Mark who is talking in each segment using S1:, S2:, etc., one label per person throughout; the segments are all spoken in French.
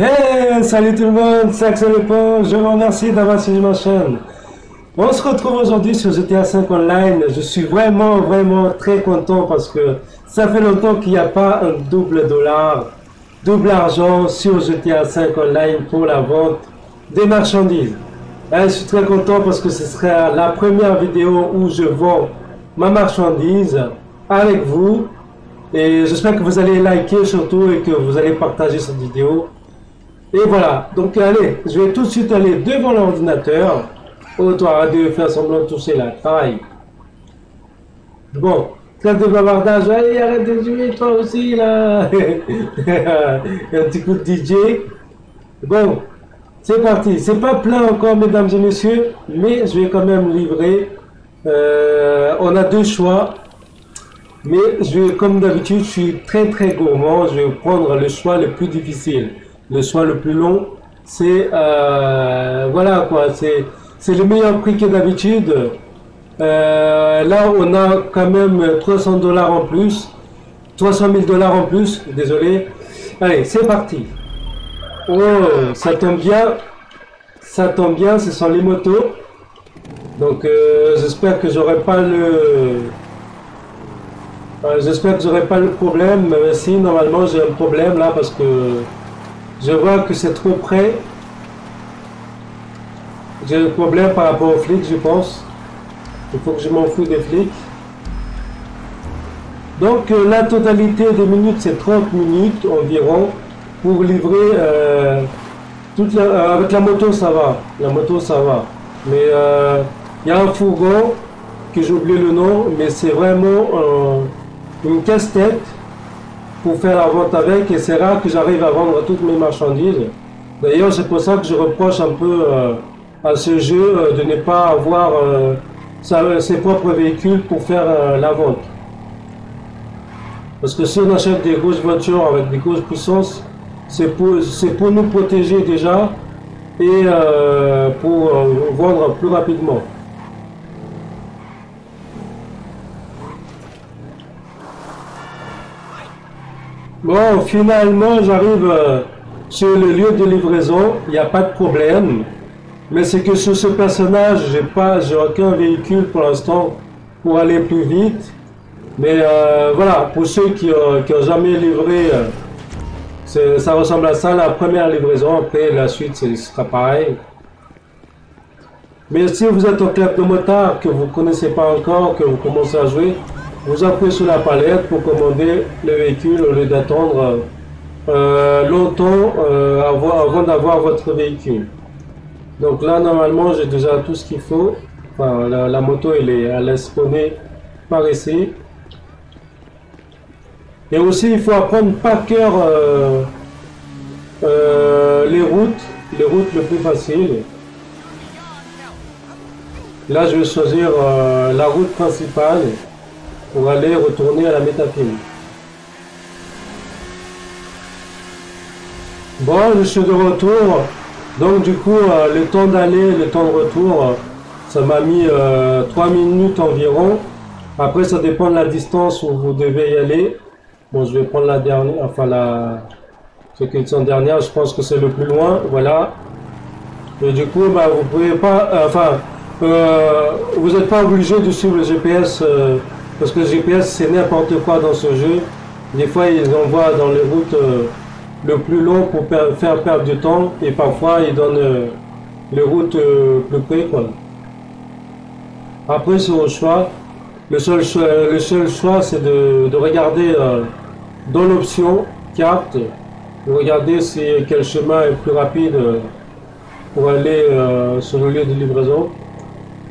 S1: Hey, salut tout le monde, c'est Axel je vous remercie d'avoir suivi ma chaîne. On se retrouve aujourd'hui sur GTA 5 Online. Je suis vraiment, vraiment très content parce que ça fait longtemps qu'il n'y a pas un double dollar, double argent sur GTA 5 Online pour la vente des marchandises. je suis très content parce que ce sera la première vidéo où je vends ma marchandise avec vous. Et j'espère que vous allez liker surtout et que vous allez partager cette vidéo. Et voilà, donc allez, je vais tout de suite aller devant l'ordinateur. Oh, toi, de faire semblant de toucher là, travaille. Bon, trêve de bavardage, allez, arrête de jouer toi aussi là. un petit coup de DJ. Bon, c'est parti. C'est pas plein encore, mesdames et messieurs, mais je vais quand même livrer. Euh, on a deux choix. Mais je comme d'habitude, je suis très très gourmand. Je vais prendre le choix le plus difficile. Le choix le plus long, c'est euh, voilà quoi. C'est le meilleur prix que d'habitude. Euh, là, on a quand même 300 dollars en plus. 300 000 dollars en plus, désolé. Allez, c'est parti. Oh, ça tombe bien. Ça tombe bien, ce sont les motos. Donc, euh, j'espère que j'aurai pas le... J'espère que j'aurai pas le problème. Mais si, normalement, j'ai un problème là parce que je vois que c'est trop près. J'ai un problème par rapport aux flics, je pense. Il faut que je m'en fous des flics. Donc euh, la totalité des minutes, c'est 30 minutes environ pour livrer euh, toute la, euh, avec la moto, ça va. La moto, ça va. Mais il y a un fourgon que j'ai oublié le nom, mais c'est vraiment une casse-tête faire la vente avec et c'est rare que j'arrive à vendre toutes mes marchandises. D'ailleurs, c'est pour ça que je reproche un peu à ce jeu euh, de ne pas avoir euh, ses propres véhicules pour faire euh, la vente. Parce que si on achète des grosses voitures avec des grosses puissances, c'est pour nous protéger déjà et pour vendre plus rapidement. Bon, finalement, j'arrive sur le lieu de livraison, il n'y a pas de problème. Mais c'est que sur ce personnage, j'ai pas, j'ai aucun véhicule pour l'instant pour aller plus vite. Mais euh, voilà, pour ceux qui n'ont jamais livré, euh, ça ressemble à ça la première livraison. Après, la suite, ce sera pareil. Mais si vous êtes au club de motard, que vous ne connaissez pas encore, que vous commencez à jouer, vous appuyez sur la palette pour commander le véhicule au lieu d'attendre euh, longtemps avant d'avoir votre véhicule. Donc là, normalement, j'ai déjà tout ce qu'il faut. Enfin, la, moto, elle est, à spawner par ici. Et aussi, il faut apprendre par cœur euh, euh, les routes, les routes les plus faciles. Là, je vais choisir euh, la route principale pour aller retourner à la métafile. Bon, je suis de retour. Donc du coup, euh, le temps d'aller, le temps de retour, euh, ça m'a mis 3 euh, minutes environ. Après, ça dépend de la distance où vous devez y aller. Bon, je vais prendre la dernière, enfin la sont dernière, je pense que c'est le plus loin, voilà. Et du coup, bah, vous pouvez pas, enfin, vous n'êtes pas obligé de suivre le GPS parce que le GPS c'est n'importe quoi dans ce jeu. Des fois, ils envoient dans les routes le plus long pour faire perdre du temps et parfois il donne euh, les routes euh, plus près. Après, c'est au choix. Le seul choix, le seul choix c'est de, regarder euh, dans l'option carte, de regarder si, quel chemin est plus rapide pour aller sur le lieu de livraison.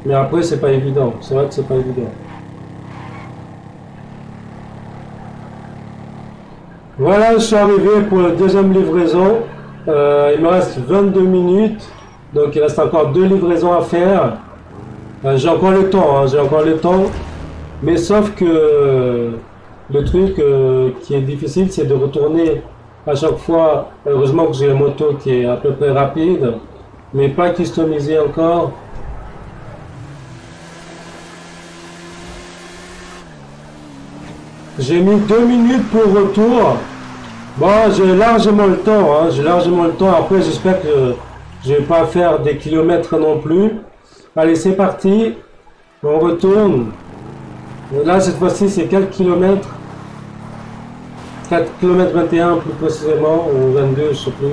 S1: Mais après, c'est pas évident. C'est vrai que c'est pas évident. Voilà, je suis arrivé pour la deuxième livraison. Euh, il me reste 22 minutes. Donc il reste encore deux livraisons à faire. Euh, j'ai encore le temps, hein, j'ai encore le temps. Mais sauf que le truc euh, qui est difficile, c'est de retourner à chaque fois. Heureusement que j'ai une moto qui est à peu près rapide, mais pas customisée encore. J'ai mis deux minutes pour retour. Bon, j'ai largement le temps, hein, j'ai largement le temps. Après, j'espère que je vais pas faire des kilomètres non plus. Allez, c'est parti. On retourne. Là, cette fois-ci, c'est 4 km. 4 km 21 plus précisément, ou 22, je sais plus.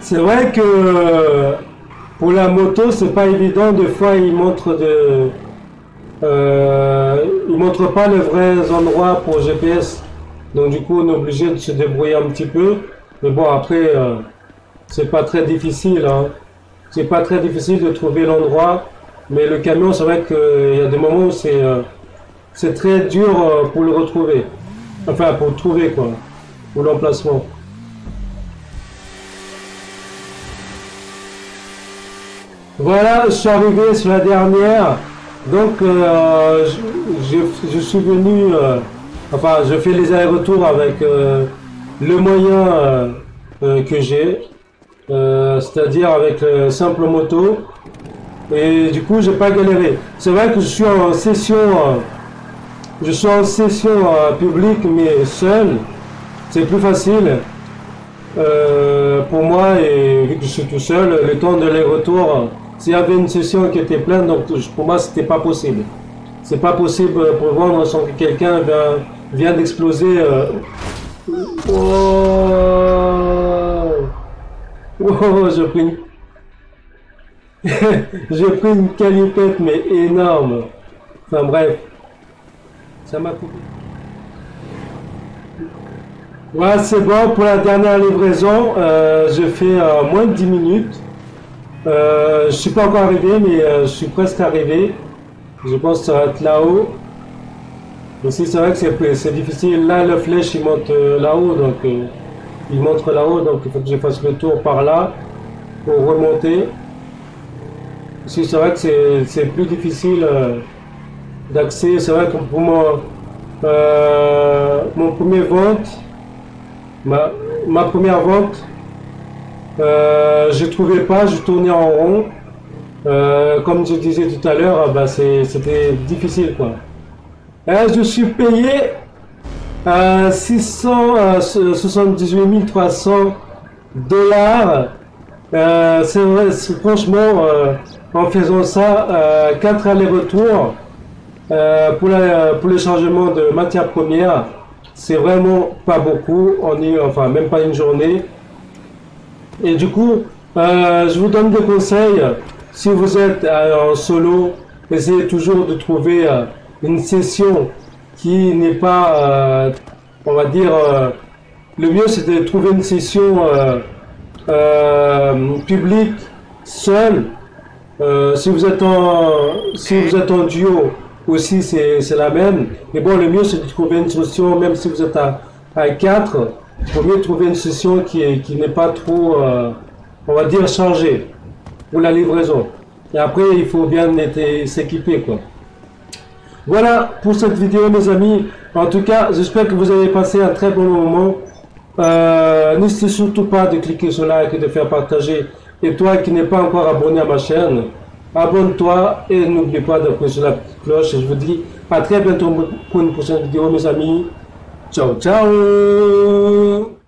S1: C'est vrai que pour la moto, c'est pas évident. Des fois, il montre de, euh, il montre pas les vrais endroits pour GPS. Donc du coup, on est obligé de se débrouiller un petit peu. Mais bon, après, euh, c'est pas très difficile. Hein. C'est pas très difficile de trouver l'endroit. Mais le camion, c'est vrai qu'il y a des moments où c'est euh, c'est très dur pour le retrouver. Enfin, pour le trouver, quoi. Pour l'emplacement. Voilà, je suis arrivé sur la dernière. Donc, euh, je, suis venu, euh, enfin, je fais les allers-retours avec euh, le moyen que j'ai, c'est-à-dire avec le simple moto. Et du coup, j'ai pas galéré. C'est vrai que je suis en session, je suis en session publique, mais seul. C'est plus facile pour moi et vu que je suis tout seul, le temps de les retours s'il y avait une session qui était pleine, donc pour moi, c'était pas possible. C'est pas possible pour vendre sans que quelqu'un vient, vient d'exploser. Oh, oh j'ai pris une... j'ai pris une calipette, mais énorme. Enfin bref, ça m'a coupé. Voilà, c'est bon pour la dernière livraison. Euh, je fais euh, moins de 10 minutes. Euh, je suis pas encore arrivé, mais euh, je suis presque arrivé. Je pense que ça va être là-haut. Aussi, c'est vrai que c'est difficile. Là, le flèche, il monte euh, là-haut, donc euh, il montre là-haut, donc il faut que je fasse le tour par là pour remonter. Aussi, c'est vrai que c'est plus difficile d'accès. C'est vrai que pour moi, mon premier vente, ma première vente, euh, je trouvais pas, je tournais en rond. Euh, comme je disais tout à l'heure, bah, c'était difficile. Euh, je suis payé à 678 300 dollars. franchement, en faisant ça, 4 allers-retours pour, pour le chargement de matières premières, c'est vraiment pas beaucoup. On est, enfin, même pas une journée. Et du coup, euh, je vous donne des conseils. Si vous êtes euh, en solo, essayez toujours de trouver euh, une session qui n'est pas, on va dire, le mieux c'est de trouver une session publique seule. si vous êtes en, si vous êtes en duo aussi, c'est la même. Mais bon, le mieux c'est de trouver une session, même si vous êtes à, à 4 il faut mieux trouver une session qui n'est qui pas trop, euh, on va dire, chargée pour la livraison. Et après, il faut bien s'équiper, quoi. Voilà pour cette vidéo, mes amis. En tout cas, j'espère que vous avez passé un très bon moment. Euh, N'hésitez surtout pas de cliquer sur like et de faire partager. Et toi qui n'es pas encore abonné à ma chaîne, abonne-toi et n'oublie pas de sur la cloche. Et je vous dis à très bientôt pour une prochaine vidéo, mes amis. Chau, chau.